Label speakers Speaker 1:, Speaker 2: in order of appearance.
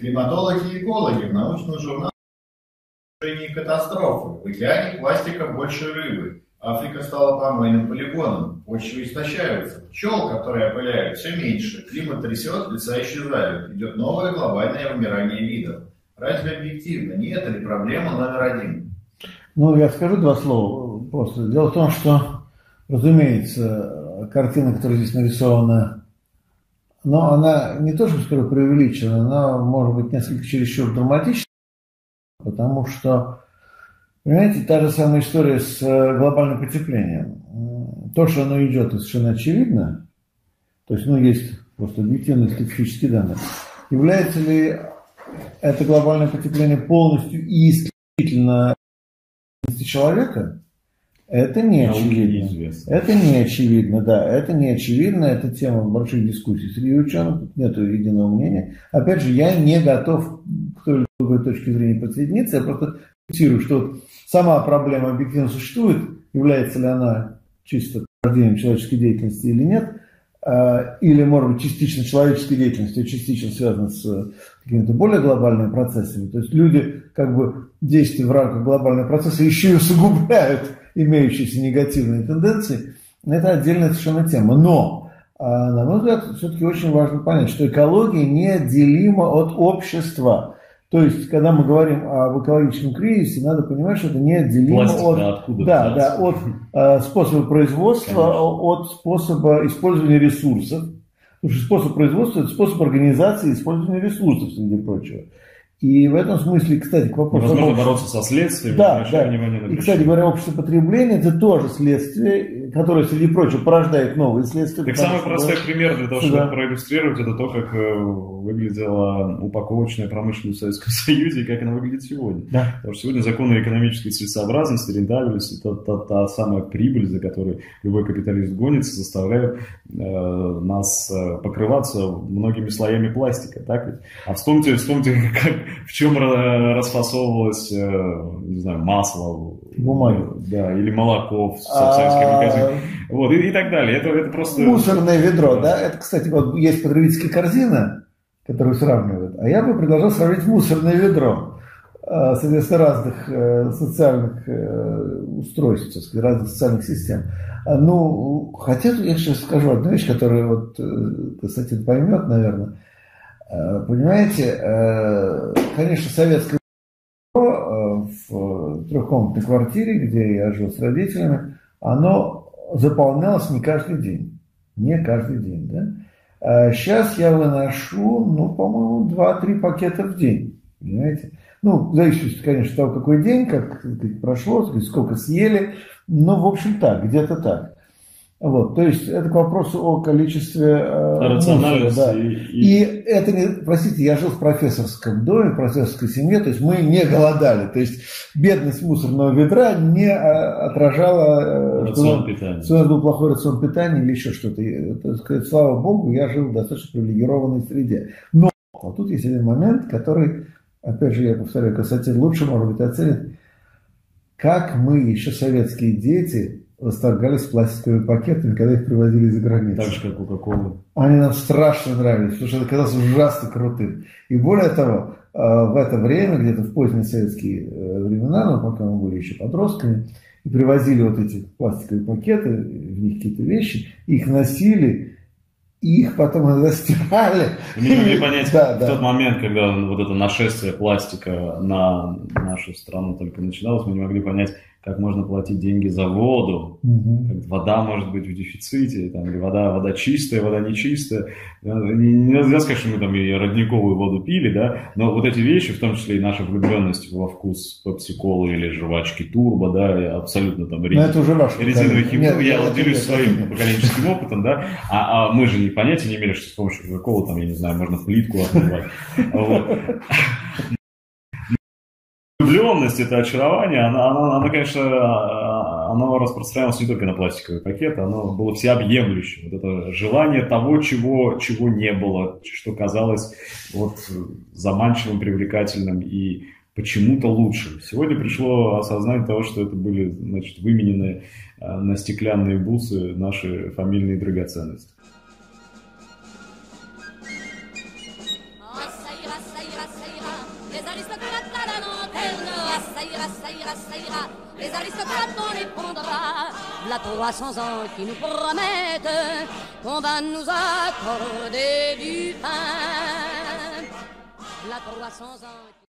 Speaker 1: Климатологи и экологи в научном журнале катастрофы. В океане пластика больше рыбы. Африка стала помойным полигоном. Почвы истощаются. Пчел, которые опыляют, все меньше. Климат трясет, леса исчезают. Идет новое глобальное вымирание видов. Разве объективно не это ли проблема номер один?
Speaker 2: Ну, я скажу два слова просто. Дело в том, что, разумеется, картина, которая здесь нарисована, но она не то, что скажу, преувеличена, она может быть несколько чересчур драматична, потому что, понимаете, та же самая история с э, глобальным потеплением. То, что оно идет, совершенно очевидно, то есть, ну, есть просто объективные статистические данные. Является ли это глобальное потепление полностью и исключительно человека, это не очевидно. Это не очевидно, да, это не очевидно, это тема больших дискуссий среди ученых, тут нет единого мнения. Опять же, я не готов к той или другой точке зрения подсоединиться, я просто фиксирую, что сама проблема объективно существует, является ли она чисто порождением человеческой деятельности или нет, а, или, может быть, частично человеческой деятельностью, частично связано с какими-то более глобальными процессами. То есть люди, как бы, действия в рамках глобального процесса еще и усугубляют имеющиеся негативные тенденции, это отдельная совершенно тема. Но, а, на мой взгляд, все-таки очень важно понять, что экология неотделима от общества. То есть, когда мы говорим об экологическом кризисе, надо понимать, что это неотделимо Пластик, от, да, откуда да, да, от э, способа производства, Конечно. от способа использования ресурсов. Потому что способ производства – это способ организации использования ресурсов, среди прочего. И в этом смысле, кстати, к вопросу...
Speaker 3: Невозможно бороться со следствием.
Speaker 2: Да, да. И, кстати говоря, общество потребления – это тоже следствие, которое, среди прочего, порождает новые следствия.
Speaker 3: Так самый простой да, пример для того, чтобы да. проиллюстрировать, это то, как э, выглядела упаковочная промышленность в Советском Союзе и как она выглядит сегодня. Да. Потому что сегодня законы экономической целесообразности, рентабельности, та, та, та самая прибыль, за которой любой капиталист гонится, заставляет э, нас э, покрываться многими слоями пластика. Так ведь? А вспомните, вспомните, как в чем расфасовывалось, э, не знаю, масло,
Speaker 2: бумаги,
Speaker 3: да, или молоко в советском а, магазине, вот и, и так далее. Это, это просто
Speaker 2: мусорное ведро, да. Это, кстати, вот есть потребительская корзина, которую сравнивают, а я бы предложил сравнить мусорное ведро а, соответственно, разных э, социальных э, устройств, сказать, разных социальных систем. А, ну, хотя я сейчас скажу одну вещь, которую вот кстати, поймет, наверное. Э, понимаете, э, конечно, советское э, в трехкомнатной квартире, где я жил с родителями, оно заполнялось не каждый день. Не каждый день, да? сейчас а я выношу, ну, по-моему, 2-3 пакета в день. Понимаете? Ну, в зависимости, конечно, от того, какой день, как сказать, прошло, сколько съели. Но, в общем, так, где-то так. Вот, то есть это к вопросу о количестве
Speaker 3: э, рациональности.
Speaker 2: да. и... и это не, простите, я жил в профессорском доме, в профессорской семье, то есть мы не голодали, то есть бедность мусорного ведра не э, отражала,
Speaker 3: э, рацион что,
Speaker 2: что у нас был плохой рацион питания или еще что-то. Так сказать, слава богу, я жил в достаточно привилегированной среде. Но вот тут есть один момент, который, опять же, я повторяю, Константин лучше, может быть, оценит, как мы еще советские дети восторгались пластиковыми пакетами, когда их привозили за границу.
Speaker 3: Так же, как Кока-Кола.
Speaker 2: Они нам страшно нравились, потому что это казалось ужасно крутым. И более того, э, в это время, где-то в поздние советские э, времена, ну, пока мы были еще подростками, и привозили вот эти пластиковые пакеты, в них какие-то вещи, их носили, и их потом иногда стирали.
Speaker 3: Мы не могли понять, да, в да. тот момент, когда вот это нашествие пластика на нашу страну только начиналось, мы не могли понять, как можно платить деньги за воду, угу. как вода может быть в дефиците, там, или вода, вода чистая, вода нечистая. Не, нельзя сказать, что мы там и родниковую воду пили, да, но вот эти вещи, в том числе и наша влюбленность во вкус пепси-колы или жвачки турбо, да, абсолютно там
Speaker 2: резин, это уже ваш
Speaker 3: резиновый химия, я вот делюсь своим нет. поколенческим опытом, да, а, а мы же не понятия не имели, что с помощью кока-колы, там, я не знаю, можно плитку отмывать. Влюбленность, это очарование, она, она, она, конечно, оно распространялось не только на пластиковые пакеты, оно было всеобъемлющим. Вот это желание того, чего, чего не было, что казалось вот заманчивым, привлекательным и почему-то лучшим. Сегодня пришло осознание того, что это были значит, вымененные на стеклянные бусы наши фамильные драгоценности.
Speaker 4: Quand on les prendra. La 300 ans qui nous promettent qu'on va nous accorder du pain. La 300 ans.